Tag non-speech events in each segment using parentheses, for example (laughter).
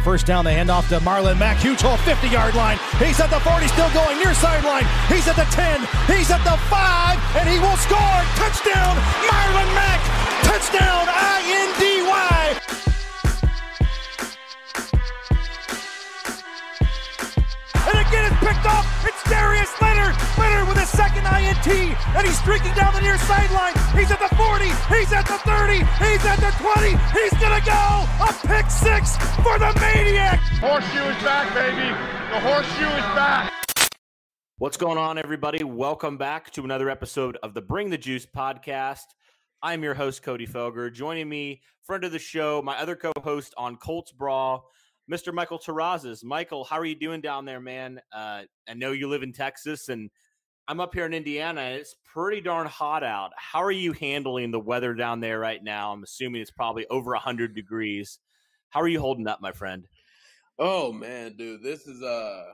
first down. They hand off to Marlon Mack. Huge hole, 50 yard line. He's at the 40, still going near sideline. He's at the 10. He's at the 5, and he will score. Touchdown, Marlon Mack. Touchdown, I Darius Leonard. Leonard with a second INT, and he's streaking down the near sideline. He's at the 40. He's at the 30. He's at the 20. He's gonna go a pick six for the maniac. Horseshoe is back, baby. The horseshoe is back. What's going on, everybody? Welcome back to another episode of the Bring the Juice podcast. I'm your host, Cody Felger. Joining me, friend of the show, my other co host on Colts Brawl, Mr. Michael Terrazas. Michael, how are you doing down there, man? Uh, I know you live in Texas, and I'm up here in Indiana. And it's pretty darn hot out. How are you handling the weather down there right now? I'm assuming it's probably over 100 degrees. How are you holding up, my friend? Oh man, dude, this is uh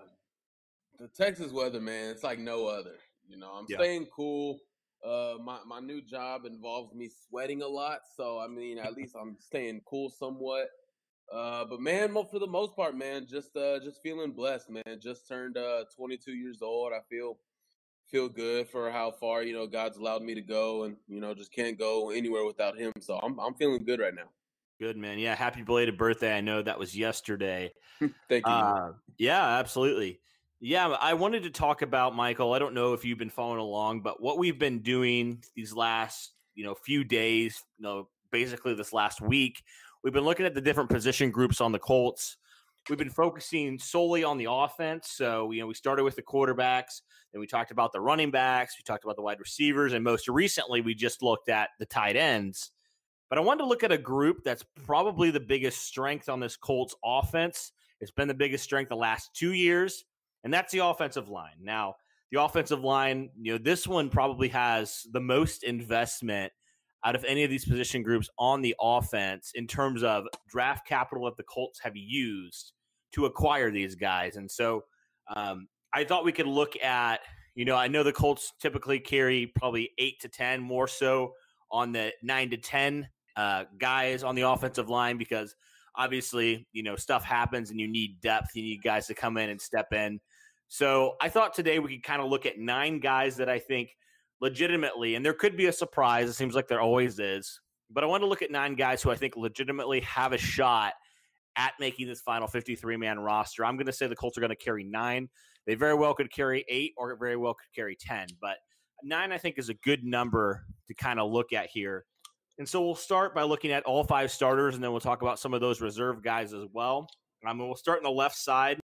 the Texas weather, man. It's like no other. You know, I'm yeah. staying cool. Uh, my my new job involves me sweating a lot, so I mean, at least I'm staying cool somewhat. Uh, but man, for the most part, man, just uh, just feeling blessed, man. Just turned uh 22 years old. I feel feel good for how far you know God's allowed me to go, and you know just can't go anywhere without Him. So I'm I'm feeling good right now. Good man, yeah. Happy belated birthday! I know that was yesterday. (laughs) Thank you. Uh, yeah, absolutely. Yeah, I wanted to talk about Michael. I don't know if you've been following along, but what we've been doing these last you know few days, you know, basically this last week We've been looking at the different position groups on the Colts. We've been focusing solely on the offense. So, you know, we started with the quarterbacks, then we talked about the running backs, we talked about the wide receivers, and most recently, we just looked at the tight ends. But I wanted to look at a group that's probably the biggest strength on this Colts offense. It's been the biggest strength the last two years, and that's the offensive line. Now, the offensive line, you know, this one probably has the most investment out of any of these position groups on the offense in terms of draft capital that the Colts have used to acquire these guys. And so um, I thought we could look at, you know, I know the Colts typically carry probably eight to 10 more so on the nine to 10 uh, guys on the offensive line because obviously, you know, stuff happens and you need depth. You need guys to come in and step in. So I thought today we could kind of look at nine guys that I think – legitimately, and there could be a surprise. It seems like there always is. But I want to look at nine guys who I think legitimately have a shot at making this final 53 man roster. I'm going to say the Colts are going to carry nine. They very well could carry eight or very well could carry 10. But nine, I think, is a good number to kind of look at here. And so we'll start by looking at all five starters, and then we'll talk about some of those reserve guys as well. Um, we'll start on the left side.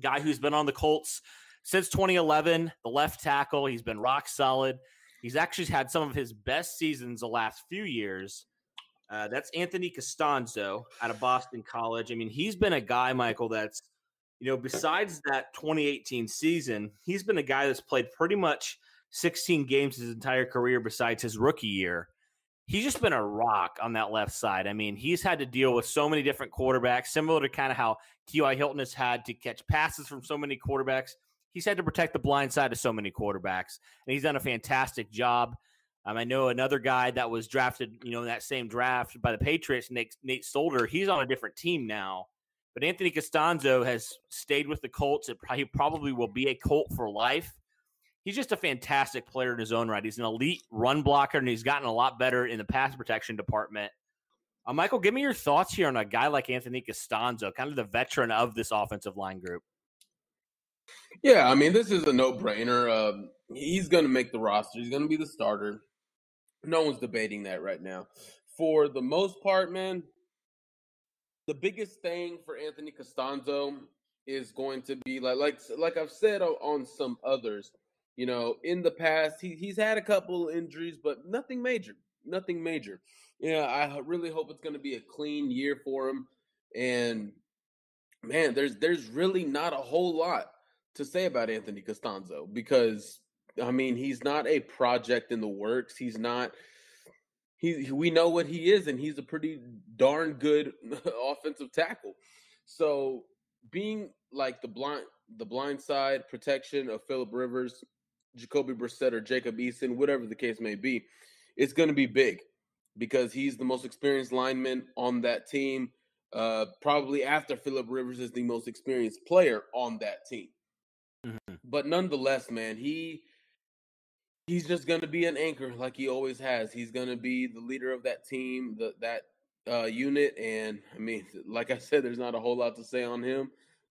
Guy who's been on the Colts since 2011, the left tackle, he's been rock solid. He's actually had some of his best seasons the last few years. Uh, that's Anthony Castonzo out of Boston College. I mean, he's been a guy, Michael, that's, you know, besides that 2018 season, he's been a guy that's played pretty much 16 games his entire career besides his rookie year. He's just been a rock on that left side. I mean, he's had to deal with so many different quarterbacks, similar to kind of how T.Y. Hilton has had to catch passes from so many quarterbacks he's had to protect the blind side of so many quarterbacks, and he's done a fantastic job. Um, I know another guy that was drafted, you know, in that same draft by the Patriots, Nate, Nate Solder. He's on a different team now, but Anthony Castonzo has stayed with the Colts. It, he probably will be a Colt for life. He's just a fantastic player in his own right. He's an elite run blocker, and he's gotten a lot better in the pass protection department. Uh, Michael, give me your thoughts here on a guy like Anthony Castonzo, kind of the veteran of this offensive line group. Yeah, I mean, this is a no-brainer. Uh, he's going to make the roster. He's going to be the starter. No one's debating that right now. For the most part, man, the biggest thing for Anthony Castonzo is going to be like like like I've said on some others. You know, in the past, he he's had a couple injuries, but nothing major. Nothing major. Yeah, I really hope it's going to be a clean year for him. And man, there's there's really not a whole lot to say about Anthony Castonzo because I mean he's not a project in the works. He's not. He we know what he is, and he's a pretty darn good (laughs) offensive tackle. So being like the blind the blind side protection of Philip Rivers, Jacoby Brissett, or Jacob Eason, whatever the case may be, it's going to be big because he's the most experienced lineman on that team. Uh, probably after Philip Rivers is the most experienced player on that team. Mm-hmm. But nonetheless, man, he he's just going to be an anchor like he always has. He's going to be the leader of that team, the, that uh, unit. And I mean, (laughs) like I said, there's not a whole lot to say on him,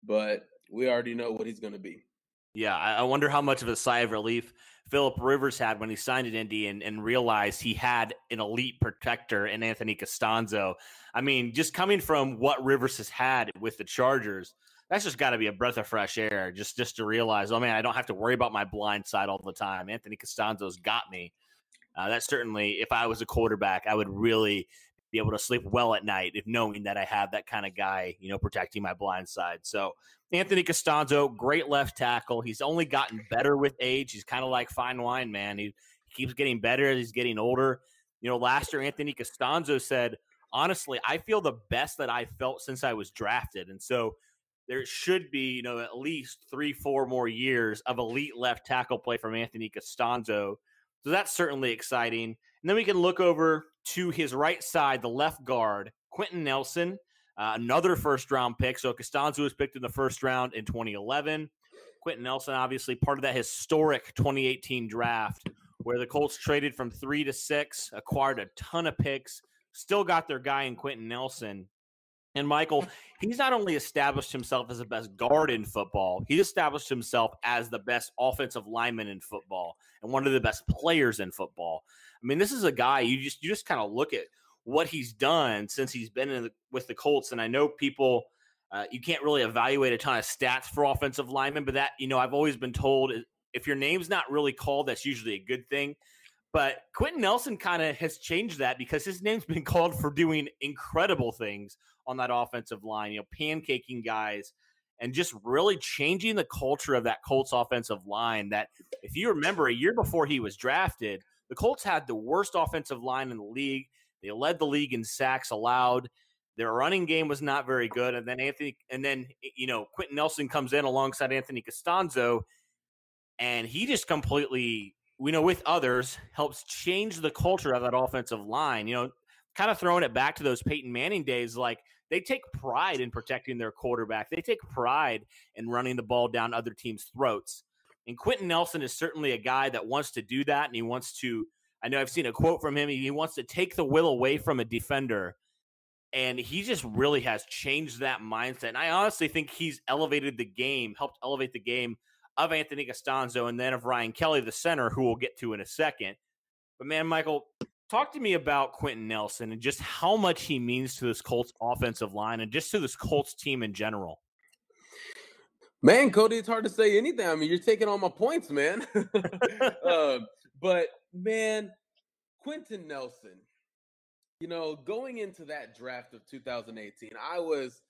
but we already know what he's going to be. Yeah, I wonder how much of a sigh of relief Philip Rivers had when he signed at Indy and, and realized he had an elite protector in Anthony Castonzo. I mean, just coming from what Rivers has had with the Chargers, that's just got to be a breath of fresh air. Just just to realize, oh man, I don't have to worry about my blind side all the time. Anthony Castonzo's got me. Uh, that certainly, if I was a quarterback, I would really be able to sleep well at night if knowing that I have that kind of guy, you know, protecting my blind side. So Anthony Castonzo great left tackle. He's only gotten better with age. He's kind of like fine wine, man. He, he keeps getting better as he's getting older. You know, last year Anthony Castonzo said, honestly, I feel the best that I felt since I was drafted. And so there should be, you know, at least three, four more years of elite left tackle play from Anthony Castonzo. So that's certainly exciting. And then we can look over to his right side, the left guard, Quenton Nelson, uh, another first round pick. So Castonzo was picked in the first round in 2011. Quenton Nelson, obviously, part of that historic 2018 draft where the Colts traded from three to six, acquired a ton of picks, still got their guy in Quenton Nelson. And Michael, he's not only established himself as the best guard in football, he established himself as the best offensive lineman in football and one of the best players in football. I mean, this is a guy you just you just kind of look at what he's done since he's been the, with the Colts, and I know people. Uh, you can't really evaluate a ton of stats for offensive linemen, but that you know I've always been told if your name's not really called, that's usually a good thing. But Quenton Nelson kind of has changed that because his name's been (laughs) called for doing incredible things on that offensive line, you know, pancaking guys and just really changing the culture of that Colts offensive line. That, if you remember, a year before he was drafted, the Colts had the worst offensive line in the league. They led the league in sacks allowed. Their running game was not very good. And then Anthony, and then, you know, Quenton Nelson comes in alongside Anthony Castonzo, and he just completely, we know, with others, helps change the culture of that offensive line. You know, kind of throwing it back to those Peyton Manning days, like they take pride in protecting their quarterback. They take pride in running the ball down other teams' throats. And Quenton Nelson is certainly a guy that wants to do that, and he wants to. I know I've seen a quote from him. He wants to take the will away from a defender, and he just really has changed that mindset. And I honestly think he's elevated the game, helped elevate the game of Anthony Castonzo, and then of Ryan Kelly, the center, who we'll get to in a second. But man, Michael, talk to me about Quenton Nelson and just how much he means to this Colts offensive line and just to this Colts team in general. Man, Cody, it's hard to say anything. I mean, you're taking all my points, man. uh, (laughs) but man, Quenton Nelson, you know, going into that draft of 2018, I was,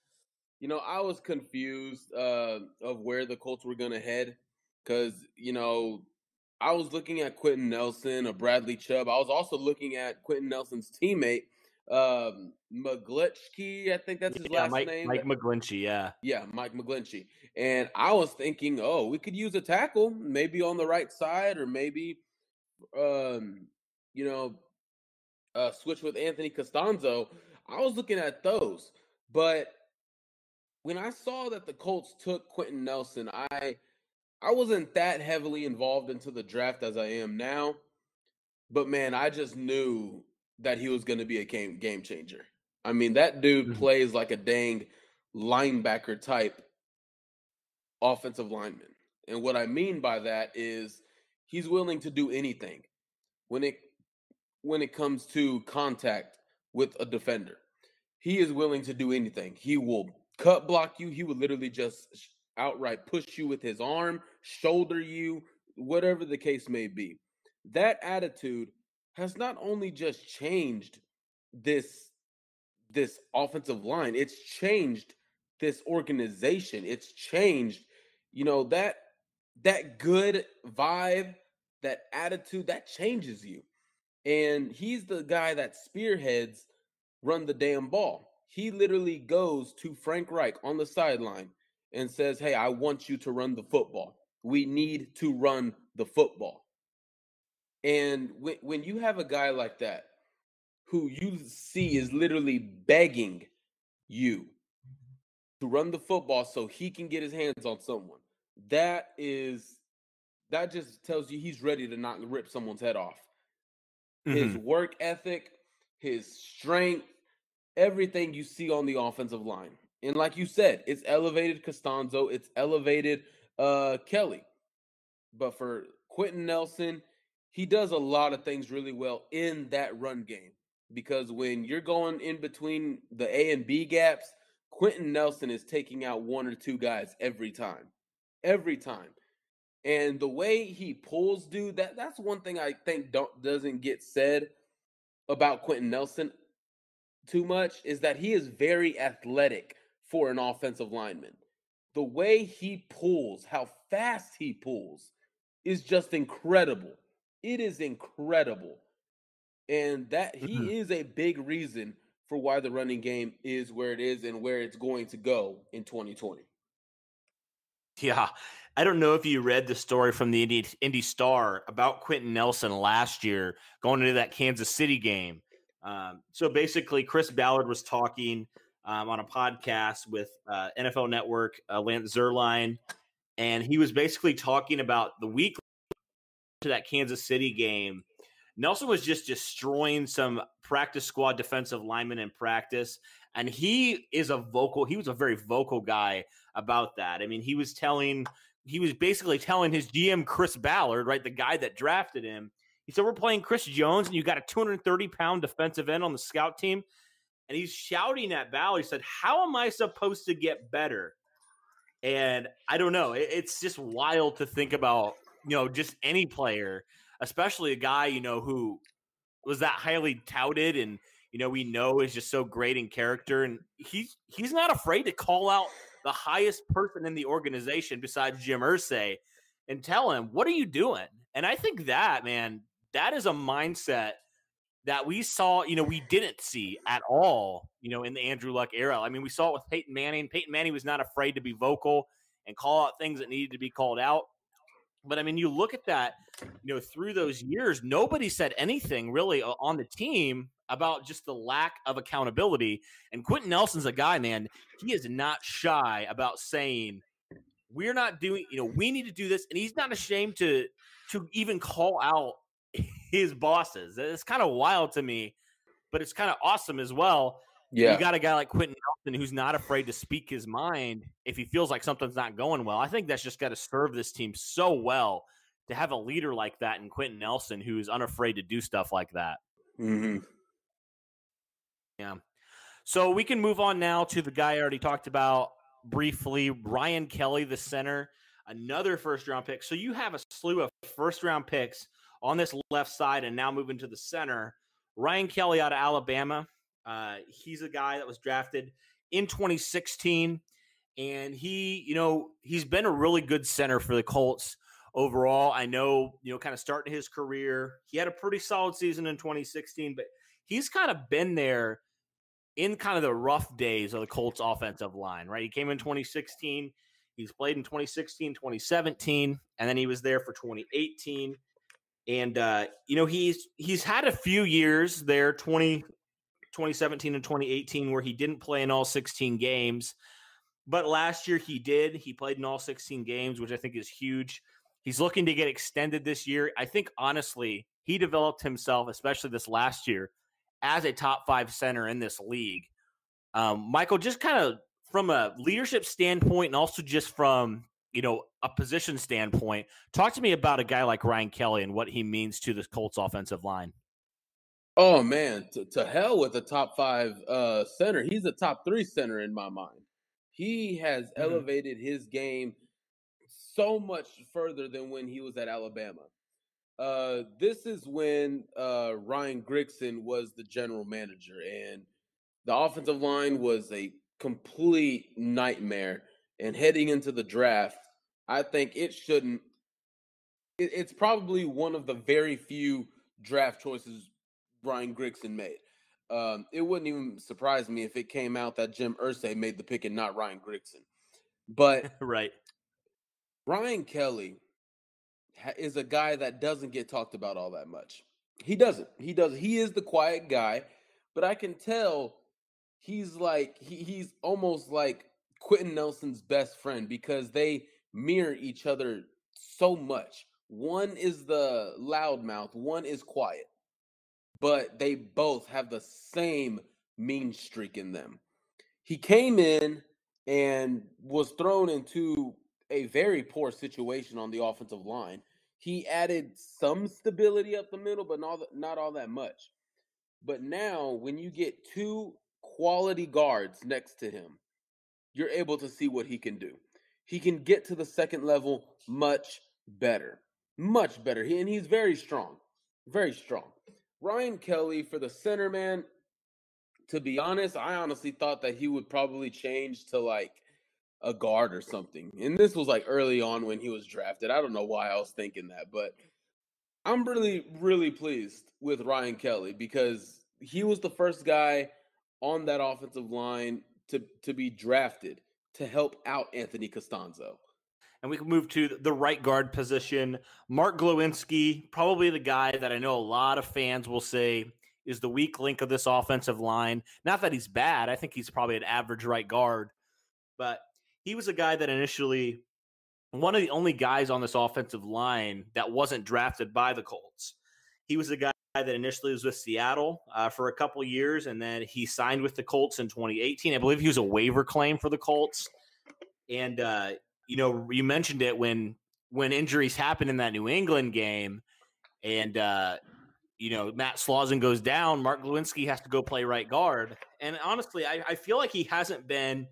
you know, I was confused uh, of where the Colts were going to head because, you know, I was looking at Quenton Nelson or Bradley Chubb. I was also looking at Quenton Nelson's teammate, um, McGlinchey. I think that's his yeah, last Mike, name. Mike McGlinchey, yeah. Yeah, Mike McGlinchey. And I was thinking, oh, we could use a tackle, maybe on the right side, or maybe, um, you know, uh, switch with Anthony Castonzo. I was looking at those, but when I saw that the Colts took Quenton Nelson, I I wasn't that heavily involved into the draft as I am now, but man, I just knew that he was going to be a game game changer. I mean, that dude mm-hmm. plays like a dang linebacker type offensive lineman. And what I mean by that is he's willing to do anything when it when it comes to contact with a defender. He is willing to do anything. He will cut block you. He will literally just outright push you with his arm, shoulder you, whatever the case may be. That attitude has not only just changed this this offensive line, it's changed this organization. It's changed, you know, that that good vibe, that attitude that changes you. And he's the guy that spearheads run the damn ball. He literally goes to Frank Reich on the sideline and says, Hey, I want you to run the football. We need to run the football. And when, when you have a guy like that who you see is literally begging, you to run the football so he can get his hands on someone. That is that just tells you he's ready to knock rip someone's head off. Mm-hmm. His work ethic, his strength, everything you see on the offensive line. And like you said, it's elevated Castonzo, it's elevated uh Kelly. But for Quenton Nelson, he does a lot of things really well in that run game. Because when you're going in between the A and B gaps, Quenton Nelson is taking out one or two guys every time. Every time. And the way he pulls, dude, that, that's one thing I think don't doesn't get said about Quenton Nelson too much is that he is very athletic for an offensive lineman. The way he pulls, how fast he pulls, is just incredible. It is incredible. And that he mm-hmm. is a big reason for why the running game is where it is and where it's going to go in 2020. Yeah. I don't know if you read the story from the Indy, Indy Star about Quenton Nelson last year going into that Kansas City game. Um, so basically, Chris Ballard was talking um, on a podcast with uh, NFL Network, uh, Lance Zierlein, and he was basically talking about the week to that Kansas City game. Nelson was just destroying some practice squad defensive linemen in practice, and he is a vocal. He was a very vocal guy about that. I mean, he was telling, he was basically telling his GM Chris Ballard, right, the guy that drafted him. He said, "We're playing Chris Jones, and you got a 230 pound defensive end on the scout team." And he's shouting at Val. He said, "How am I supposed to get better?" And I don't know. It's just wild to think about, you know, just any player, especially a guy, you know, who was that highly touted and you know we know is just so great in character and he's he's not afraid to call out the highest person in the organization besides Jim Irsay and tell him what are you doing and I think that man that is a mindset that we saw you know we didn't see at all you know in the Andrew Luck era I mean we saw it with Peyton Manning Peyton Manning was not afraid to be vocal and call out things that needed to be called out but I mean, you look at that, you know, through those years, nobody said anything really uh, on the team about just the lack of accountability. And Quenton Nelson's a guy, man, he is not shy about saying, we're not doing, you know, we need to do this. And he's not ashamed to to even call out his bosses. It's kind of wild to me, but it's kind of awesome as well yeah. You got a guy like Quenton Nelson who's not afraid to speak his mind if he feels like something's not going well. I think that's just got to serve this team so well to have a leader like that in Quenton Nelson who's unafraid to do stuff like that. Mm-hmm. Yeah. So we can move on now to the guy I already talked about briefly, Ryan Kelly, the center, another first round pick. So you have a slew of first round picks on this left side and now moving to the center. Ryan Kelly out of Alabama uh, he's a guy that was drafted in 2016, and he, you know, he's been a really good center for the Colts overall. I know, you know, kind of starting his career, he had a pretty solid season in 2016, but he's kind of been there in kind of the rough days of the Colts offensive line, right? He came in 2016. He's played in 2016, 2017, and then he was there for 2018. And uh, you know, he's he's had a few years there, 20 2017 and 2018 where he didn't play in all 16 games. But last year he did. He played in all 16 games, which I think is huge. He's looking to get extended this year. I think honestly, he developed himself, especially this last year, as a top five center in this league. Um, Michael, just kind of from a leadership standpoint and also just from you know a position standpoint, talk to me about a guy like Ryan Kelly and what he means to the Colts offensive line. Oh man, to, to hell with the top five uh, center. He's a top three center in my mind. He has mm-hmm. elevated his game so much further than when he was at Alabama. Uh, this is when uh, Ryan Grigson was the general manager, and the offensive line was a complete nightmare. And heading into the draft, I think it shouldn't. It, it's probably one of the very few draft choices Ryan Grigson made. Um, it wouldn't even surprise me if it came out that Jim Irsay made the pick and not Ryan Grigson. But (laughs) right, Ryan Kelly is a guy that doesn't get talked about all that much. He doesn't. He does. He is the quiet guy, but I can tell he's like he, he's almost like Quenton Nelson's best friend because they mirror each other so much. One is the loudmouth, one is quiet, but they both have the same mean streak in them. He came in and was thrown into a very poor situation on the offensive line. He added some stability up the middle, but not not all that much. But now, when you get two quality guards next to him, you're able to see what he can do. He can get to the second level much better, much better. He, and he's very strong, very strong. Ryan Kelly for the center man. To be honest, I honestly thought that he would probably change to like a guard or something. And this was like early on when he was drafted. I don't know why I was thinking that, but I'm really, really pleased with Ryan Kelly because he was the first guy on that offensive line to to be drafted to help out Anthony Castonzo. And we can move to the right guard position. Mark Glowinski, probably the guy that I know a lot of fans will say is the weak link of this offensive line. Not that he's bad. I think he's probably an average right guard, but he was a guy that initially one of the only guys on this offensive line that wasn't drafted by the Colts. He was a guy that initially was with Seattle uh, for a couple years, and then he signed with the Colts in 2018. I believe he was a waiver claim for the Colts. And uh, you know, you mentioned it when when injuries happened in that New England game, and uh, you know Matt Slauson goes down. Mark Glowinski has to go play right guard, and honestly, I, I feel like he hasn't been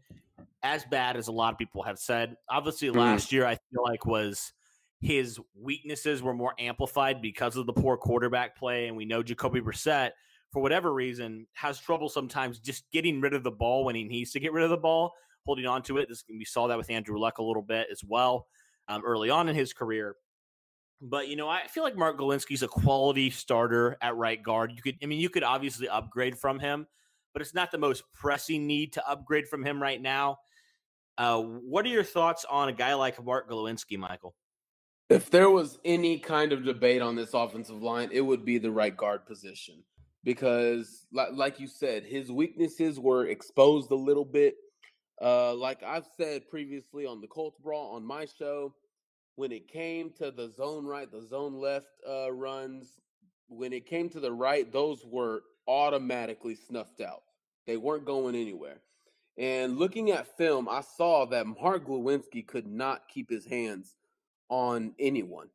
as bad as a lot of people have said. Obviously, mm. last year I feel like was his weaknesses were more amplified because of the poor quarterback play, and we know Jacoby Brissett, for whatever reason, has trouble sometimes just getting rid of the ball when he needs to get rid of the ball, holding on to it. This, we saw that with Andrew Luck a little bit as well um, early on in his career. But you know, I feel like Mark Glowinski's a quality starter at right guard. You could, I mean, you could obviously upgrade from him, but it's not the most pressing need to upgrade from him right now. Uh, what are your thoughts on a guy like Mark Glowinski, Michael? If there was any kind of debate on this offensive line, it would be the right guard position because, like you said, his weaknesses were exposed a little bit. Uh, like I've said previously on the Colts Brawl on my show, when it came to the zone right, the zone left uh, runs, when it came to the right, those were automatically snuffed out. They weren't going anywhere. And looking at film, I saw that Mark Glowinski could not keep his hands on anyone.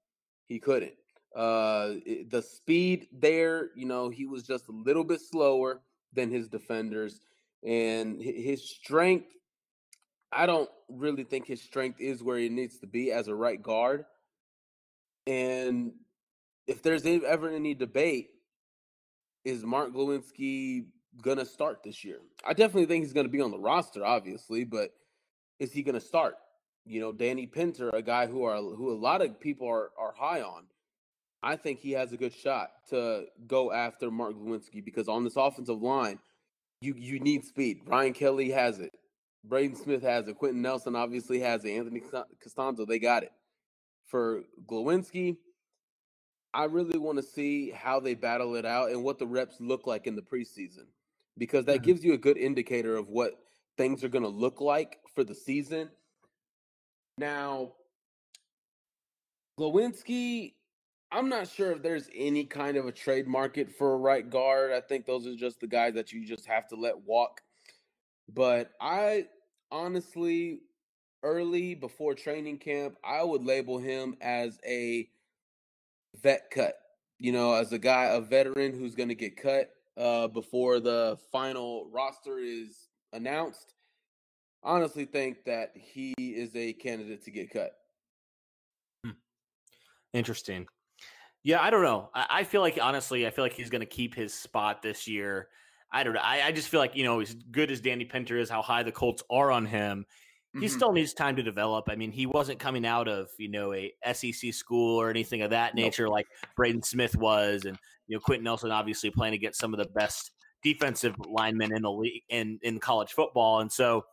He couldn't. Uh, the speed there, you know, he was just a little bit slower than his defenders, and his strength. I don't really think his strength is where he needs to be as a right guard. And if there's ever any debate, is Mark Glowinski gonna start this year. I definitely think he's gonna be on the roster, obviously, but is he gonna start? You know, Danny Pinter, a guy who are who a lot of people are are high on. I think he has a good shot to go after Mark Glowinski because on this offensive line, you you need speed. Ryan Kelly has it. Braden Smith has it. Quenton Nelson obviously has it. Anthony Castonzo, they got it. For Glowinski, I really want to see how they battle it out and what the reps look like in the preseason because that mm-hmm. gives you a good indicator of what things are going to look like for the season. Now, Glowinski, I'm not sure if there's any kind of a trade market for a right guard. I think those are just the guys that you just have to let walk. But I honestly, early before training camp, I would label him as a vet cut. You know, as a guy, a veteran who's going to get cut uh, before the final roster is announced. Honestly, think that he is a candidate to get cut. Hmm. Interesting. Yeah, I don't know. I, I, feel like honestly, I feel like he's going to keep his spot this year. I don't know. I, I, just feel like you know, as good as Danny Pinter is, how high the Colts are on him, he mm-hmm. still needs time to develop. I mean, he wasn't coming out of you know a SEC school or anything of that nature nope. like Braden Smith was, and you know Quenton Nelson obviously playing against some of the best defensive linemen in the league in in college football, and so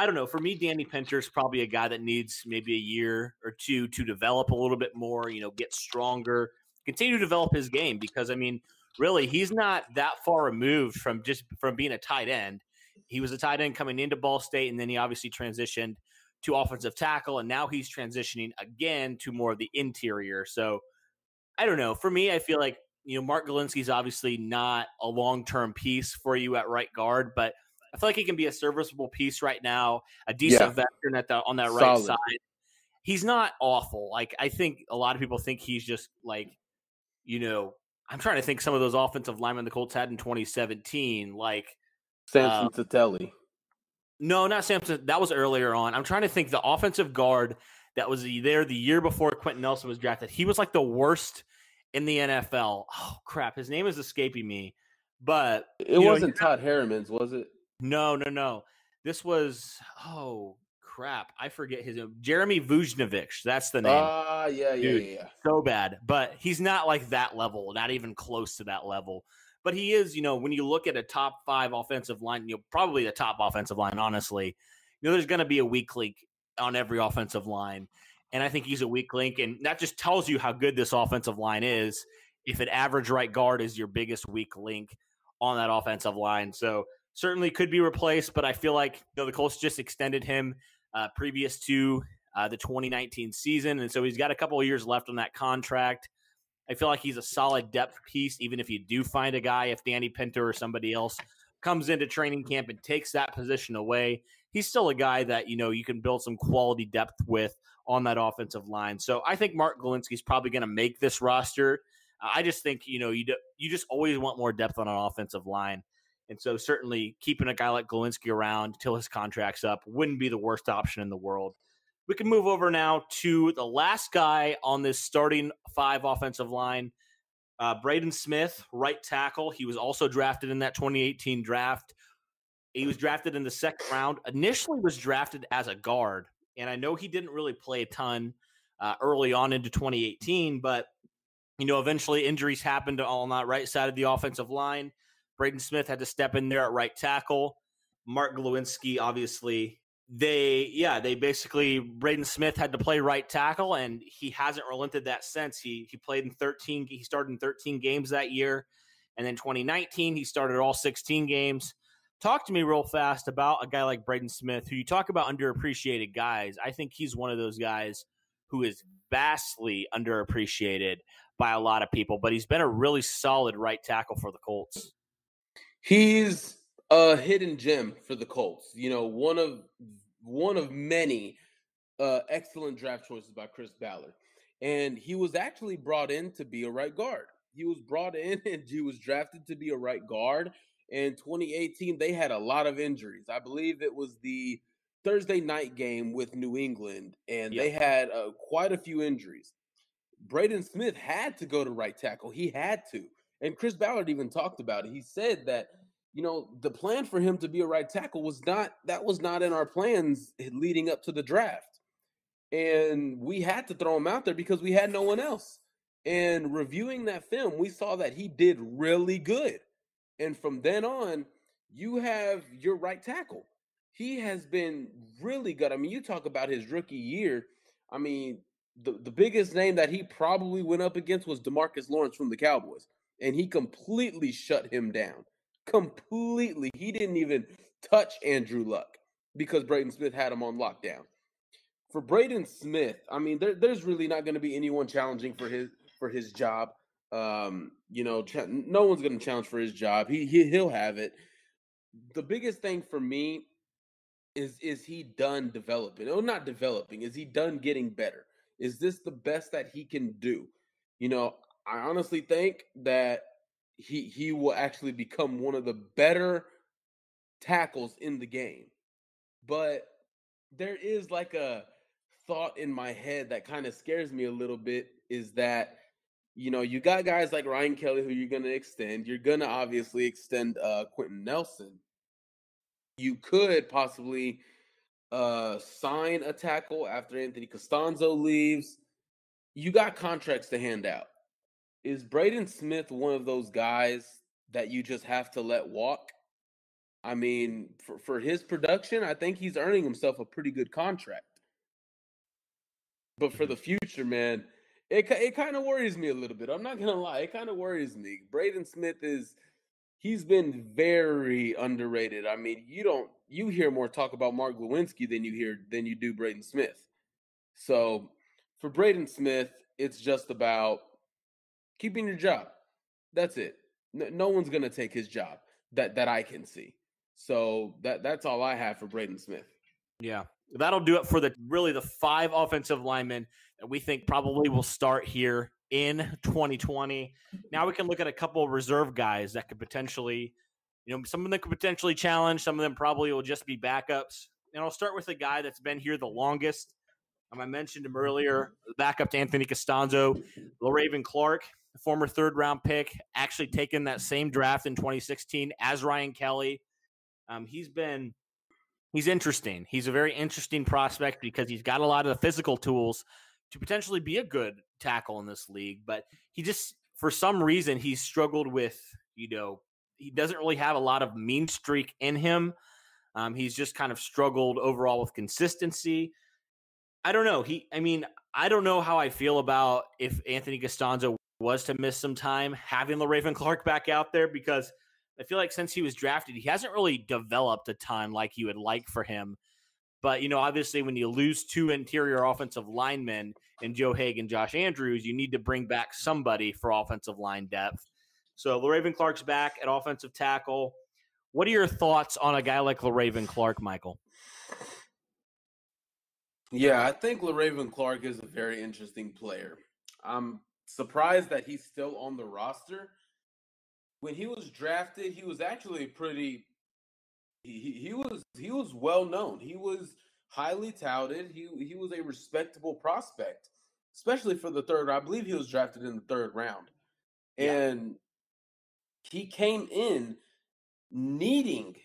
I don't know. For me, Danny Pinter's probably a guy that needs maybe a year or two to develop a little bit more. You know, get stronger, continue to develop his game because I mean, really, he's not that far removed from just from being a tight end he was a tight end coming into Ball State, and then he obviously transitioned to offensive tackle, and now he's transitioning again to more of the interior. So I don't know. For me, I feel like you know Mark Glowinski's obviously not a long term piece for you at right guard, but I feel like he can be a serviceable piece right now, a decent yeah. veteran at the on that right Solid. side. He's not awful. Like I think a lot of people think he's just like, you know, I'm trying to think some of those offensive linemen the Colts had in 2017, like Samson uh, Satele. No, not Samson. That was earlier on. I'm trying to think the offensive guard that was there the year before Quenton Nelson was drafted. He was like the worst in the NFL. Oh crap, his name is escaping me. But it wasn't know, Todd Herremans, was it? No, no, no. This was oh crap. I forget his name. Jeremy Vujnovich. That's the name. Ah, uh, yeah, yeah, Dude, yeah. So bad. But he's not like that level, not even close to that level. But he is, you know, when you look at a top five offensive line, you know, probably the top offensive line, honestly, you know, there's going to be a weak link on every offensive line. And I think he's a weak link. And that just tells you how good this offensive line is. If an average right guard is your biggest weak link on that offensive line. So certainly could be replaced, but I feel like you know, the Colts just extended him uh, previous to uh, the 2019 season. And so he's got a couple of years left on that contract. I feel like he's a solid depth piece, even if you do find a guy, if Danny Pinter or somebody else comes into training camp and takes that position away, he's still a guy that, you know, you can build some quality depth with on that offensive line. So I think Mark Glowinski's probably going to make this roster. I just think, you know, you, do, you just always want more depth on an offensive line. And so certainly keeping a guy like Glowinski around till his contract's up wouldn't be the worst option in the world. We can move over now to the last guy on this starting five offensive line, uh, Braden Smith, right tackle. He was also drafted in that 2018 draft. He was drafted in the second round. Initially, was drafted as a guard, and I know he didn't really play a ton uh, early on into 2018, but you know, eventually injuries happened on that right side of the offensive line. Braden Smith had to step in there at right tackle. Mark Glowinski obviously they yeah they basically Braden Smith had to play right tackle and he hasn't relented that since. He he played in 13 he started in 13 games that year and then 2019 he started all 16 games. Talk to me real fast about a guy like Braden Smith who you talk about underappreciated guys. I think he's one of those guys who is vastly underappreciated by a lot of people but he's been a really solid right tackle for the Colts he's a hidden gem for the Colts. You know, one of one of many uh, excellent draft choices by Chris Ballard, and he was actually brought in to be a right guard. He was brought in (laughs) and he was drafted to be a right guard. In 2018, they had a lot of injuries. I believe it was the Thursday night game with New England, and yep. they had uh, quite a few injuries. Braden Smith had to go to right tackle. He had to. And Chris Ballard even talked about it. He said that you know, the plan for him to be a right tackle was not that was not in our plans leading up to the draft. And we had to throw him out there because we had no one else. And reviewing that film, we saw that he did really good. And from then on, you have your right tackle. He has been really good. I mean, you talk about his rookie year. I mean, the, the biggest name that he probably went up against was Demarcus Lawrence from the Cowboys. And he completely shut him down completely. He didn't even touch Andrew Luck because Braden Smith had him on lockdown. For Braden Smith, I mean, there, there's really not going to be anyone challenging for his for his job. Um, you know, no one's going to challenge for his job. He, he he'll have it. The biggest thing for me is is he done developing? Oh, not developing. Is he done getting better? Is this the best that he can do? You know, I honestly think that he he will actually become one of the better tackles in the game. But there is like a thought in my head that kind of scares me a little bit is that you know, you got guys like Ryan Kelly who you're going to extend. You're going to obviously extend uh Quenton Nelson. You could possibly uh sign a tackle after Anthony Castonzo leaves. You got contracts to hand out is Braden Smith one of those guys that you just have to let walk? I mean, for, for his production, I think he's earning himself a pretty good contract. But for mm-hmm. the future, man, it it kind of worries me a little bit. I'm not gonna lie, it kind of worries me. Braden Smith is he's been very underrated. I mean, you don't you hear more talk about Mark Glowinski than you hear than you do Braden Smith. So for Braden Smith, it's just about keeping your job. That's it. No, no one's gonna take his job that that I can see. So that that's all I have for Braden Smith. Yeah, that'll do it for the really the five offensive linemen that we think probably will start here in 2020. Now we can look at a couple of reserve guys that could potentially, you know, some of them could potentially challenge. Some of them probably will just be backups. And I'll start with a guy that's been here the longest. Um, I mentioned him earlier, backup to Anthony Castonzo, Le'Raven Clark, former third round pick, actually taken that same draft in 2016 as Ryan Kelly. Um, he's been he's interesting. He's a very interesting prospect because he's got a lot of the physical tools to potentially be a good tackle in this league, but he just for some reason he's struggled with, you know, he doesn't really have a lot of mean streak in him. Um, he's just kind of struggled overall with consistency. I don't know. He, I mean, I don't know how I feel about if Anthony Castonzo was to miss some time having Le'Raven Clark back out there because I feel like since he was drafted, he hasn't really developed a ton like you would like for him. But, you know, obviously when you lose two interior offensive linemen in Joe Haeg and Josh Andrews, you need to bring back somebody for offensive line depth. So Le'Raven Clark's back at offensive tackle. What are your thoughts on a guy like Le'Raven Clark, Michael? Yeah, I think Le'Raven Clark is a very interesting player. I'm surprised that he's still on the roster. When he was drafted, he was actually pretty he, he was he was well known. He was highly touted. He he was a respectable prospect, especially for the third. I believe he was drafted in the third round, yeah. and he came in needing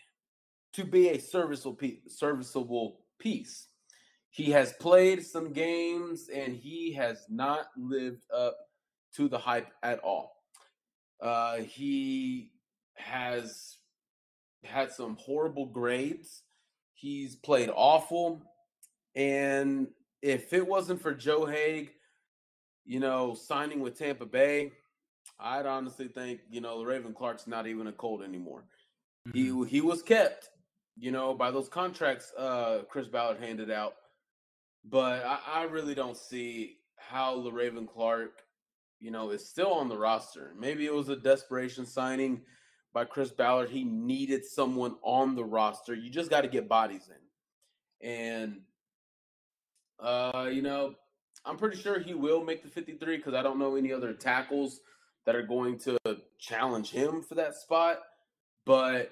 to be a serviceable piece, serviceable piece. He has played some games and he has not lived up to the hype at all. Uh, he has had some horrible grades. He's played awful. And if it wasn't for Joe Haeg, you know, signing with Tampa Bay, I'd honestly think, you know, Le'Raven Clark's not even a Colt anymore. Mm-hmm. He he was kept, you know, by those contracts uh Chris Ballard handed out. But I, I really don't see how Le'Raven Clark, you know, is still on the roster. Maybe it was a desperation signing by Chris Ballard. He needed someone on the roster. You just got to get bodies in. And, uh, you know, I'm pretty sure he will make the 53 because I don't know any other tackles that are going to challenge him for that spot. But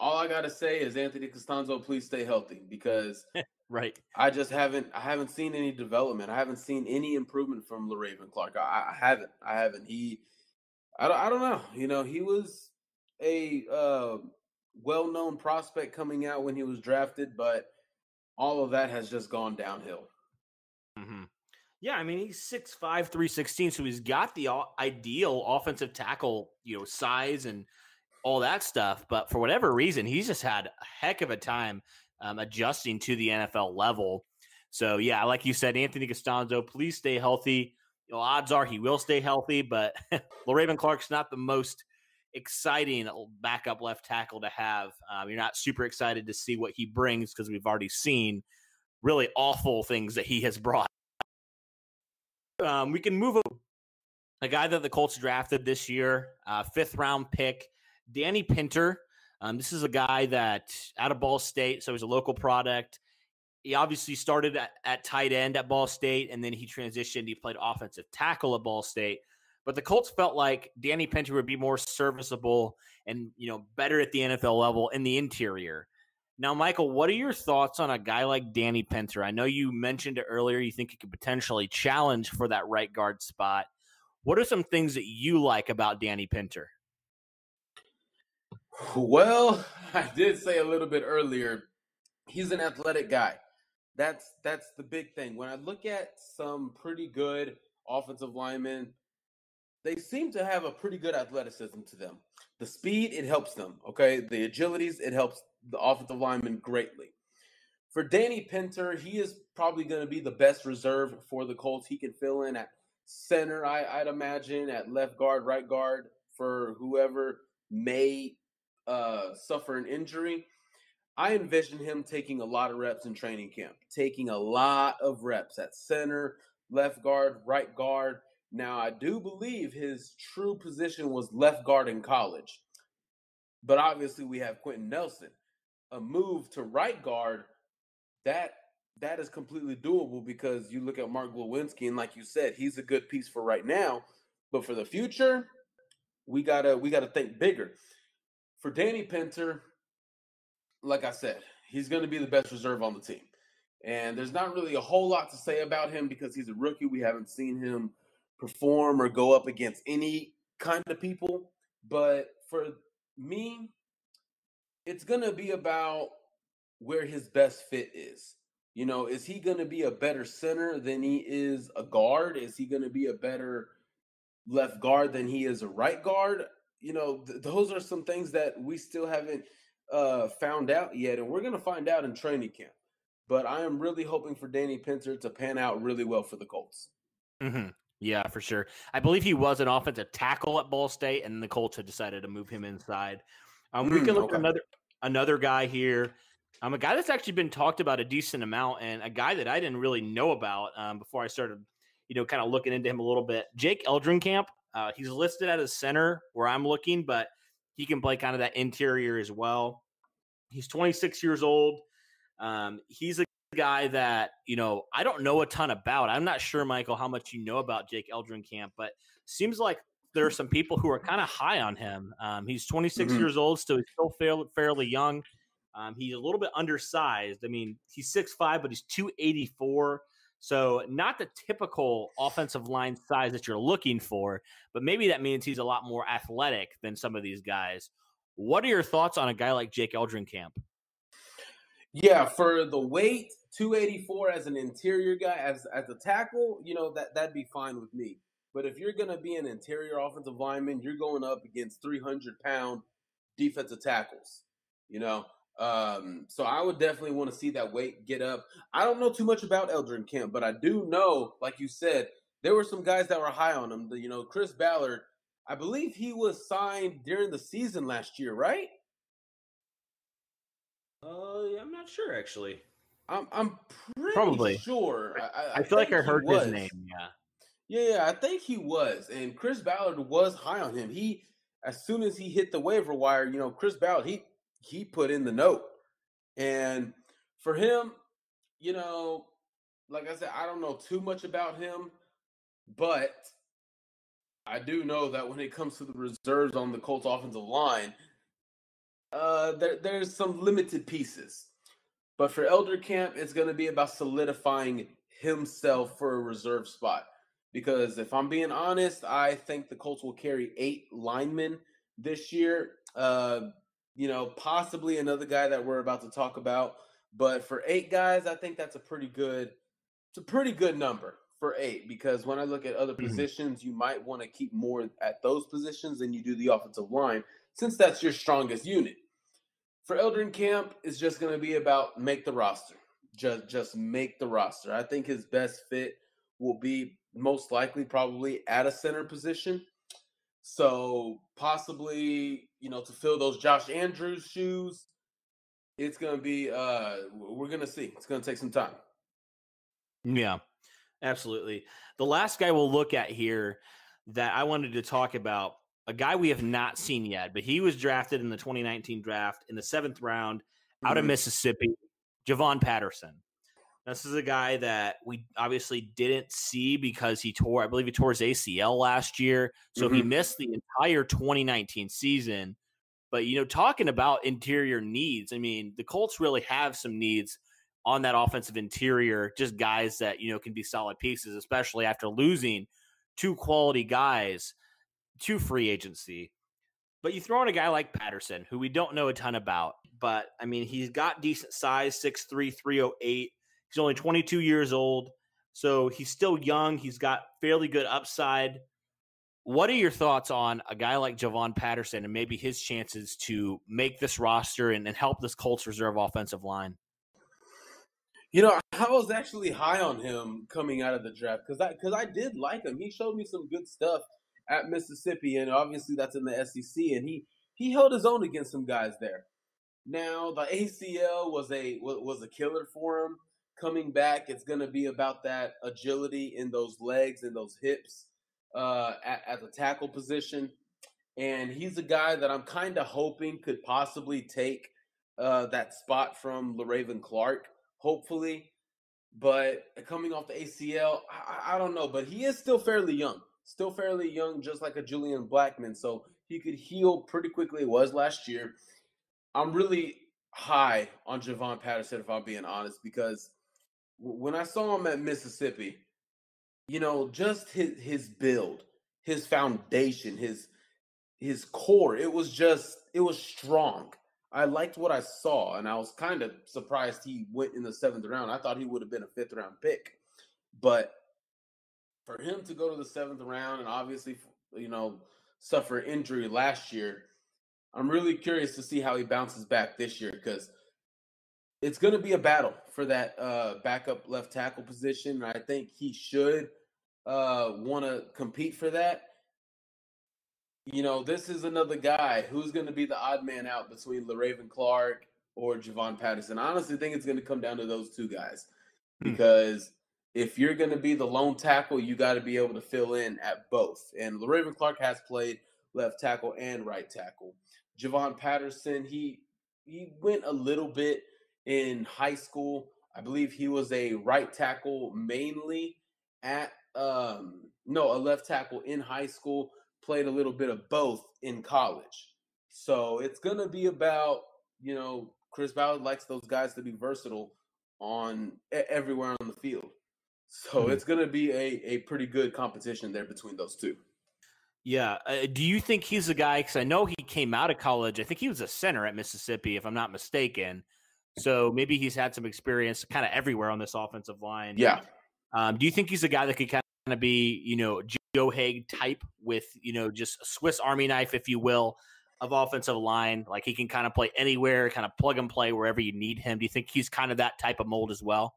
all I got to say is Anthony Castonzo, please stay healthy because (laughs) right. I just haven't I haven't seen any development. I haven't seen any improvement from Le'Raven Clark. I, I haven't. I haven't. He I don't, I don't know. You know, he was a uh, well-known prospect coming out when he was drafted, but all of that has just gone downhill. Mm-hmm. Yeah, I mean he's 6'5", 316, so he's got the ideal offensive tackle, you know, size and all that stuff. But for whatever reason, he's just had a heck of a time um, adjusting to the NFL level. So yeah, like you said, Anthony Castonzo, please stay healthy. You know, odds are he will stay healthy, but (laughs) Le'Raven Clark's not the most exciting backup left tackle to have. Um, you're not super excited to see what he brings because we've already seen really awful things that he has brought. Um, we can move a, a, guy that the Colts drafted this year, uh, fifth round pick, Danny Pinter. Um, this is a guy that out of Ball State, so he's a local product. He obviously started at, at tight end at Ball State, and then he transitioned. He played offensive tackle at Ball State. But the Colts felt like Danny Pinter would be more serviceable and you know better at the NFL level in the interior. Now, Michael, what are your thoughts on a guy like Danny Pinter? I know you mentioned it earlier. You think he could potentially challenge for that right guard spot. What are some things that you like about Danny Pinter? Well, (laughs) I did say a little bit earlier, he's an athletic guy. That's that's the big thing. When I look at some pretty good offensive linemen they seem to have a pretty good athleticism to them. The speed, it helps them. Okay. The agilities, it helps the offensive lineman greatly. For Danny Pinter, he is probably going to be the best reserve for the Colts. He can fill in at center, I, would imagine, at left guard, right guard for whoever may uh, suffer an injury. I envision him taking a lot of reps in training camp, taking a lot of reps at center, left guard, right guard. Now, I do believe his true position was left guard in college. But obviously, we have Quenton Nelson. A move to right guard, that that is completely doable because you look at Mark Glowinski, and like you said, he's a good piece for right now. But for the future, we gotta we gotta think bigger. For Danny Pinter, like I said, he's gonna be the best reserve on the team. And there's not really a whole lot to say about him because he's a rookie. We haven't seen him perform or go up against any kind of people. But for me, it's going to be about where his best fit is. You know, is he going to be a better center than he is a guard? Is he going to be a better left guard than he is a right guard? You know, th- those are some things that we still haven't uh, found out yet, and we're going to find out in training camp. But I am really hoping for Danny Pinter to pan out really well for the Colts. Mm-hmm. Yeah, for sure. I believe he was an offensive tackle at Ball State, and the Colts had decided to move him inside. Um, we Mm, can look okay. at another another guy here. Um, a guy that's actually been talked about a decent amount, and a guy that I didn't really know about um, before I started, you know, kind of looking into him a little bit. Jake Eldrenkamp. Uh, he's listed at a center where I'm looking, but he can play kind of that interior as well. He's 26 years old. Um, he's a guy that you know I don't know a ton about. I'm not sure, Michael, how much you know about Jake Eldrenkamp, but seems like there are some people who are kind of high on him. Um, he's 26 Mhm. years old, so he's still fairly, fairly young. Um, he's a little bit undersized. I mean, he's 6'5", but he's 284. So not the typical offensive line size that you're looking for, but maybe that means he's a lot more athletic than some of these guys. What are your thoughts on a guy like Jake Eldrenkamp? Yeah, for the weight, 284 as an interior guy, as as a tackle, you know, that that'd be fine with me. But if you're gonna be an interior offensive lineman, you're going up against 300 pound defensive tackles. You know, um, so I would definitely want to see that weight get up. I don't know too much about Eldrenkamp, but I do know, like you said, there were some guys that were high on him. You know, Chris Ballard, I believe he was signed during the season last year, right? Uh, I'm not sure actually. I'm I'm pretty Probably. sure. I, I, feel like I think he heard his name. Yeah. Yeah, yeah, I think he was, and Chris Ballard was high on him. He, as soon as he hit the waiver wire, you know, Chris Ballard, he he put in the note, and for him, you know, like I said, I don't know too much about him, but I do know that when it comes to the reserves on the Colts offensive line, uh, there, there's some limited pieces. But for Eldrenkamp, it's going to be about solidifying himself for a reserve spot. Because if I'm being honest, I think the Colts will carry eight linemen this year. Uh, you know, possibly another guy that we're about to talk about. But for eight guys, I think that's a pretty good, it's a pretty good number for eight. Because when I look at other Mhm. positions, you might want to keep more at those positions than you do the offensive line, since that's your strongest unit. For Eldrenkamp, it's just going to be about make the roster. Just just make the roster. I think his best fit will be most likely probably at a center position. So possibly, you know, to fill those Josh Andrews shoes, it's going to be uh we're going to see. It's going to take some time. Yeah, absolutely. The last guy we'll look at here that I wanted to talk about, a guy we have not seen yet, but he was drafted in the 2019 draft in the seventh round out of Mhm. Mississippi, Javon Patterson. This is a guy that we obviously didn't see because he tore, I believe he tore his ACL last year. So he Mhm. missed the entire 2019 season. But, you know, talking about interior needs, I mean, the Colts really have some needs on that offensive interior, just guys that, you know, can be solid pieces, especially after losing two quality guys to free agency. But you throw in a guy like Patterson, who we don't know a ton about, but I mean, he's got decent size 6'3, 308. He's only 22 years old. So he's still young. He's got fairly good upside. What are your thoughts on a guy like Javon Patterson and maybe his chances to make this roster and, and help this Colts reserve offensive line? You know, I was actually high on him coming out of the draft because I because I did like him. He showed me some good stuff at Mississippi, and obviously that's in the SEC. And he he held his own against some guys there. Now the ACL was a was a killer for him. Coming back, it's going to be about that agility in those legs and those hips uh, at, at the tackle position. And he's a guy that I'm kind of hoping could possibly take uh, that spot from Le'Raven Clark, hopefully. But coming off the ACL, I, I don't know. But he is still fairly young, still fairly young, just like a Julian Blackmon. So he could heal pretty quickly. It was last year. I'm really high on Javon Patterson, if I'm being honest, because when I saw him at Mississippi, you know, just his his build, his foundation, his his core, it was just it was strong. I liked what I saw, and I was kind of surprised he went in the seventh round. I thought he would have been a fifth round pick, but for him to go to the seventh round and obviously, you know, suffer injury last year, I'm really curious to see how he bounces back this year because it's going to be a battle for that uh, backup left tackle position. I think he should uh, want to compete for that. You know, this is another guy who's going to be the odd man out between Le'Raven Clark or Javon Patterson. I honestly think it's going to come down to those two guys hmm. because if you're going to be the lone tackle, you got to be able to fill in at both. And Le'Raven Clark has played left tackle and right tackle. Javon Patterson, he he went a little bit in high school. I believe he was a right tackle mainly at um no, a left tackle in high school, played a little bit of both in college. So it's going to be about, you know, Chris Ballard likes those guys to be versatile on everywhere on the field. So mm-hmm. it's going to be a, a pretty good competition there between those two. Yeah. Uh, do you think he's a guy? Because I know he came out of college. I think he was a center at Mississippi, if I'm not mistaken. So maybe he's had some experience kind of everywhere on this offensive line. Yeah. Um, do you think he's a guy that could kind of be, you know, Joe Haeg type with, you know, just a Swiss Army knife, if you will, of offensive line? Like he can kind of play anywhere, kind of plug and play wherever you need him. Do you think he's kind of that type of mold as well?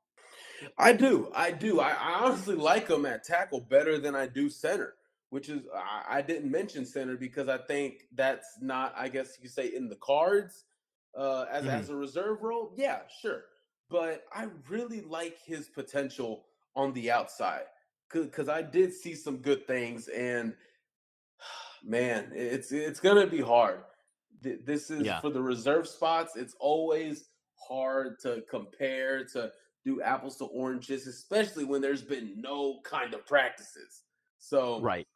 I do. I do. I, I honestly like him at tackle better than I do center, which is, I, I didn't mention center because I think that's not, I guess you say, in the cards uh, as mm-hmm. as a reserve role, yeah, sure. But I really like his potential on the outside because I did see some good things, and (sighs) man, it's it's gonna be hard. This is yeah. for the reserve spots. It's always hard to compare to do apples to oranges, especially when there's been no kind of practices. So right,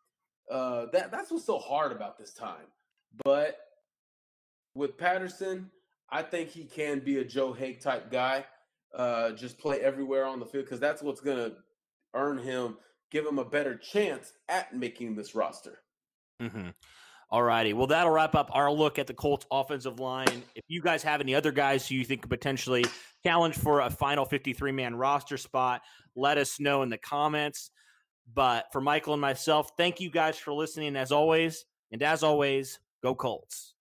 uh, that that's what's so hard about this time. But with Patterson, I think he can be a Joe Haeg type guy. Uh, just play everywhere on the field because that's what's going to earn him, give him a better chance at making this roster. Mm-hmm. All righty. Well, that'll wrap up our look at the Colts offensive line. If you guys have any other guys who you think could potentially challenge for a final 53 man roster spot, let us know in the comments. But for Michael and myself, thank you guys for listening as always. And as always, go Colts.